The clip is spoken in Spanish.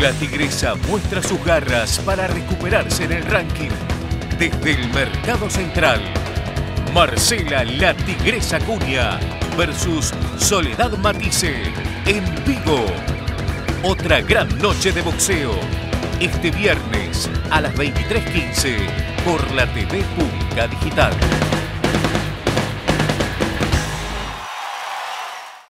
La tigresa muestra sus garras para recuperarse en el ranking. Desde el Mercado Central, Marcela La Tigresa Cuña versus Soledad Matisse en vivo. Otra gran noche de boxeo. Este viernes a las 23.15 por la TV Pública Digital.